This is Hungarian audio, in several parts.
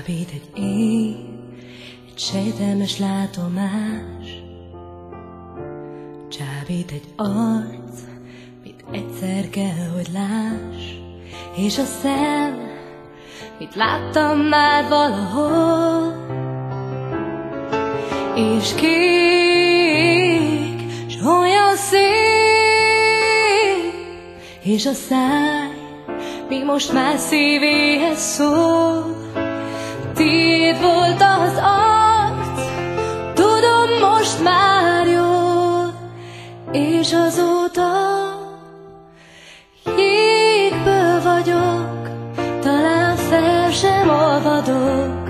Csábít egy éj, egy sejtelmes látomás, Csábít egy arc, mit egyszer kell, hogy láss, és a szem, mit láttam már valahol, és kék, s olyan szép, és a száj, mi most már szívéhez szól. Tiéd volt az arc, tudom most már jól, és azóta jégből vagyok, talán fel sem olvadok.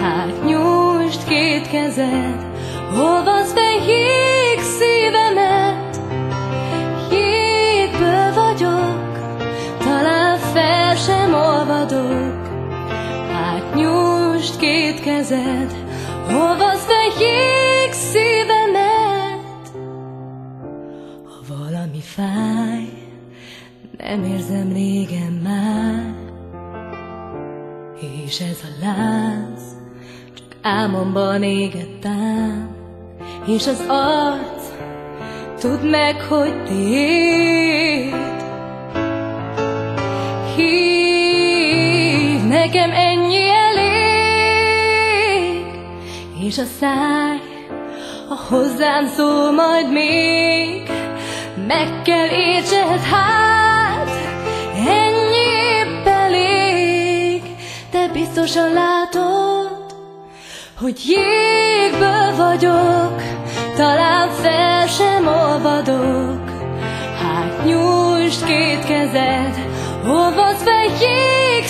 Hát nyújtsd két kezed, olvasd be nyújtsd két kezed, olvasd be jég szívemet. Ha valami fáj, nem érzem régen már, és ez a láz csak álmomban égettem, és az arc, tudd meg, hogy tiéd. És a száj, a hozzám szól majd még, meg kell értsed hát, ennyi elég, de biztosan látod, hogy jégből vagyok, talán fel sem olvadok. Hát nyújtsd két kezed, olvasd be jég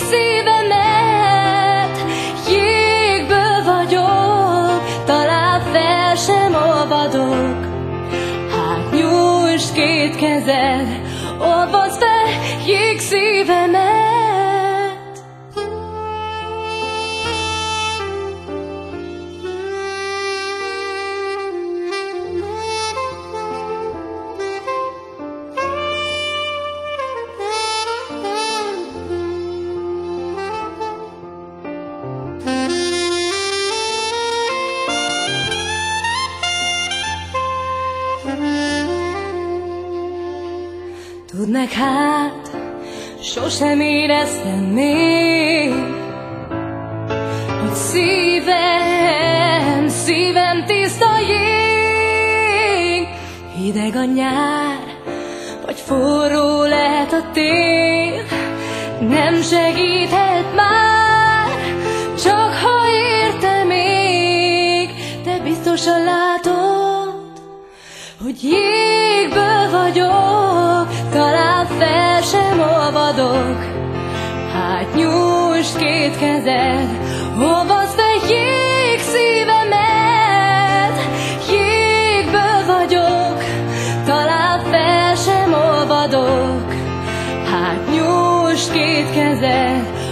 két kezed, olvasd be jég szívemet. Tudnak hát, sosem éreztem még, hogy szívem, szívem tiszta jég, hideg a nyár, vagy forró lehet a tél, nem segíthet már, csak ha érte még, de biztosan látod, hogy jégből adok, hát nyújtsd két kezed, hovasd a jég szívemet. Jégből vagyok, talán fel sem olvadok, hát nyújtsd két kezed,